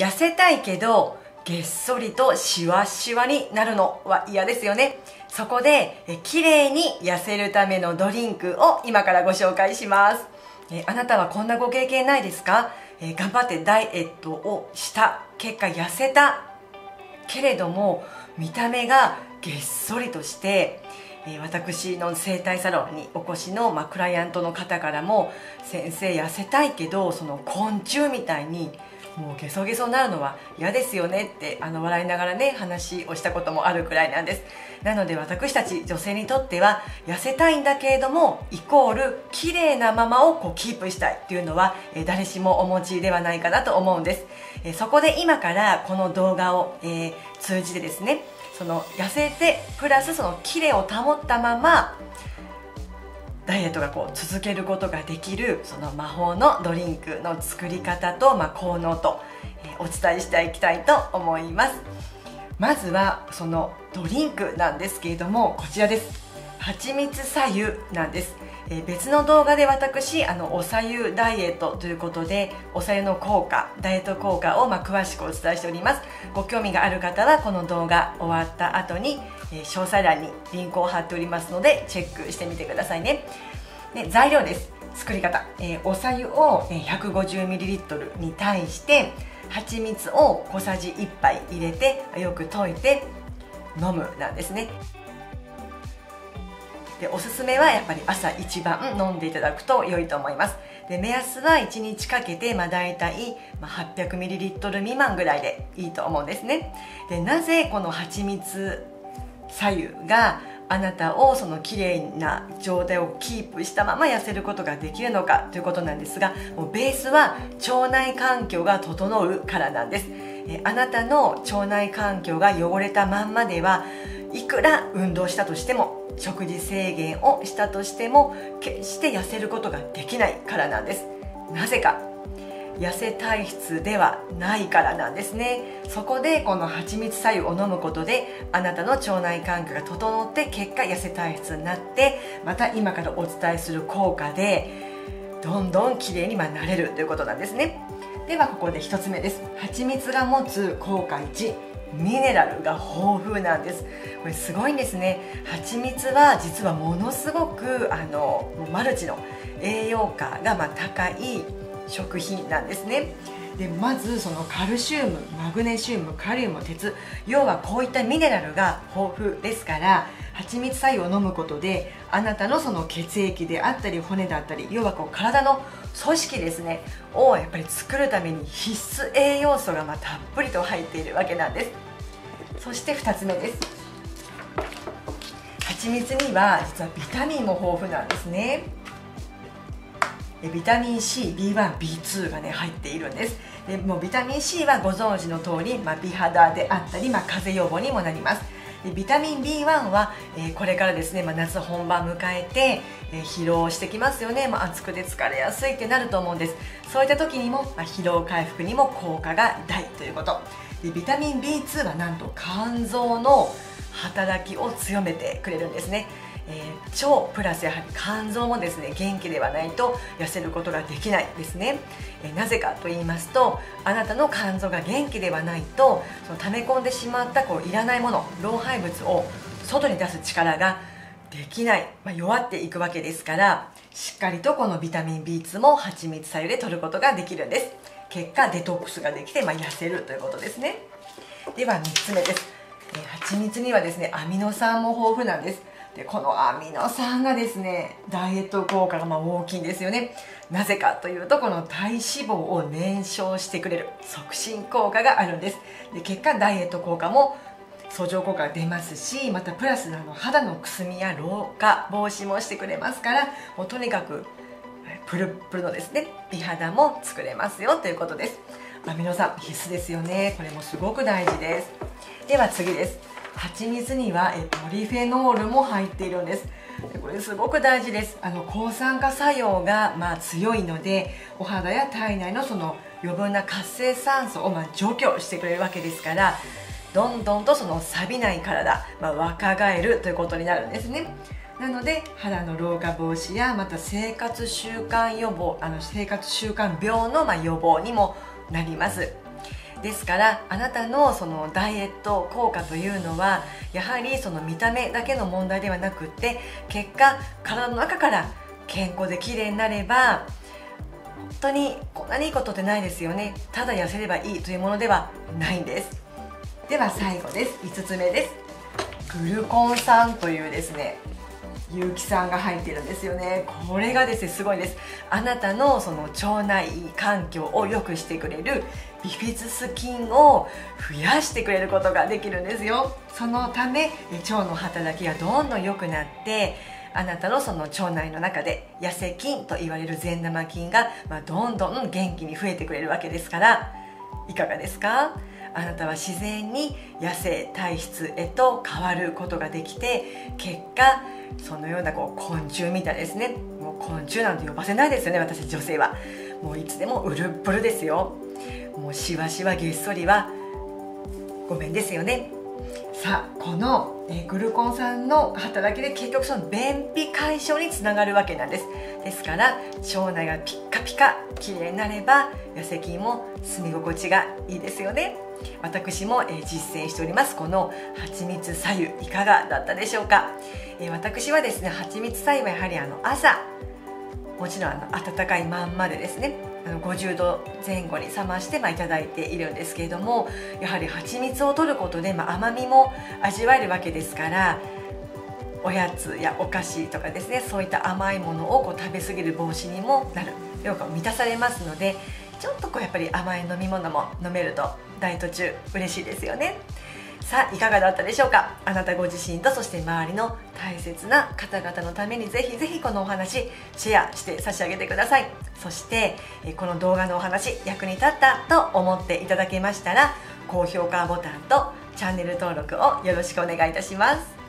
痩せたいけどげっそりとシワシワになるの。は嫌ですよね。そこでえ綺麗に痩せるためのドリンクを今からご紹介します。えあなたはこんなご経験ないですか？え頑張ってダイエットをした結果痩せたけれども見た目がげっそりとしてえ私の整体サロンにお越しの、まあ、クライアントの方からも先生痩せたいけどその昆虫みたいにもうゲソゲソになるのは嫌ですよねってあの笑いながらね話をしたこともあるくらいなんです。なので私たち女性にとっては痩せたいんだけれどもイコール綺麗なままをこうキープしたいっていうのは、え誰しもお持ちではないかなと思うんです、えそこで今からこの動画を、えー、通じてですねその痩せてプラスその綺麗を保ったままダイエットがこう続けることができるその魔法のドリンクの作り方と、まあ、効能と、え、お伝えしていきたいと思います。まずはそのドリンクなんですけれどもこちらです。蜂蜜左右なんです。えー、別の動画で私あのおさゆダイエットということでおさゆの効果ダイエット効果をまあ詳しくお伝えしております。ご興味がある方はこの動画終わった後に、えー、詳細欄にリンクを貼っておりますのでチェックしてみてくださいね。で材料です。作り方、えー、おさゆを 150ml に対して蜂蜜を小さじ1杯入れてよく溶いて飲むなんですね。でおすすめはやっぱり朝一番飲んでいただくと良いと思います。で目安は1日かけて、まあ、大体、まあ、800ml 未満ぐらいでいいと思うんですね。でなぜこの蜂蜜左右があなたをその綺麗な状態をキープしたまま痩せることができるのかということなんですがもうベースは腸内環境が整うからなんです。えあなたの腸内環境が汚れたまんまではいくら運動したとしても食事制限をしたとしても決して痩せることができないからなんです。なぜか。痩せ体質ではないからなんですね。そこでこの蜂蜜左右を飲むことであなたの腸内環境が整って結果痩せ体質になってまた今からお伝えする効果でどんどん綺麗になれるということなんですね。ではここで1つ目です。蜂蜜が持つ効果1ミネラルが豊富なんです。これすごいんですね。蜂蜜は実はものすごくあのマルチの栄養価がま高い食品なんですね。でまずそのカルシウムマグネシウムカリウム鉄要はこういったミネラルが豊富ですから蜂蜜作用を飲むことであなたのその血液であったり骨だったり要はこう体の組織ですねをやっぱり作るために必須栄養素がまたっぷりと入っているわけなんです。そして2つ目です。蜂蜜には実はビタミンも豊富なんですね。ビタミン C、B1、B2 がね入っているんです。でもうビタミン C はご存知の通り、まあ、美肌であったり、まあ、風邪予防にもなります。でビタミン B1 は、えー、これからですね、まあ、夏本番迎えて、えー、疲労してきますよね、まあ、暑くて疲れやすいってなると思うんです。そういった時にも、まあ、疲労回復にも効果が大ということ。でビタミン B2 はなんと肝臓の働きを強めてくれるんですね。えー、腸プラスやはり肝臓もですね元気ではないと痩せることができないですね、えー、なぜかと言いますとあなたの肝臓が元気ではないとその溜め込んでしまったこういらないもの老廃物を外に出す力ができない、まあ、弱っていくわけですからしっかりとこのビタミン B2 も蜂蜜左右で取ることができるんです。結果デトックスができて、まあ、痩せるということですね。では3つ目です、えー、蜂蜜にはですねアミノ酸も豊富なんです。でこのアミノ酸がですねダイエット効果がま大きいんですよね。なぜかというとこの体脂肪を燃焼してくれる促進効果があるんです。で結果ダイエット効果も相乗効果が出ますしまたプラスあの肌のくすみや老化防止もしてくれますからもうとにかくプルプルのですね美肌も作れますよということです。アミノ酸必須ですよね。これもすごく大事です。では次です。蜂蜜にはえポリフェノールも入っているんです。これすごく大事です。あの抗酸化作用がまあ強いのでお肌や体内のその余分な活性酸素をま除去してくれるわけですからどんどんとその錆びない体、まあ、若返るということになるんですね。なので肌の老化防止やまた生活習慣予防あの生活習慣病のま予防にもなります。ですからあなたのそのダイエット効果というのはやはりその見た目だけの問題ではなくって結果体の中から健康で綺麗になれば本当にこんなにいいことってないですよね。ただ痩せればいいというものではないんです。では最後です。5つ目です。グルコン酸というですね有機酸が入ってるんですよね。これがですねすごいです。あなたのその腸内環境を良くしてくれるビフィズス菌を増やしてくれることができるんですよ。そのため腸の働きがどんどん良くなってあなたのその腸内の中で痩せ菌と言われる善玉菌が、ま、どんどん元気に増えてくれるわけですからいかがですか？あなたは自然に痩せ体質へと変わることができて結果そのようなこう昆虫みたいですね。もう昆虫なんて呼ばせないですよね私女性は。もういつでもうるっぷるですよ。もうしわしわげっそりはごめんですよね。さあこの、えグルコン酸の働きで結局その便秘解消につながるわけなんです。ですから腸内がピッカピカ綺麗になれば痩せ菌も住み心地がいいですよね。私も、え実践しております。この蜂蜜左右いかがだったでしょうか、え私はですね蜂蜜左右はやはりあの朝もちろんあの温かいまんまでですねあの50度前後に冷まして、まあ、いただいているんですけれどもやはり蜂蜜を取ることで、ま、甘みも味わえるわけですからおやつやお菓子とかですねそういった甘いものをこう食べ過ぎる防止にもなる。量が満たされますのでちょっとこうやっぱり甘い飲み物も飲めるとダイエット中嬉しいですよね。さあいかがだったでしょうか？あなたご自身とそして周りの大切な方々のためにぜひぜひこのお話シェアして差し上げてください。そしてこの動画のお話役に立ったと思っていただけましたら高評価ボタンとチャンネル登録をよろしくお願いいたします。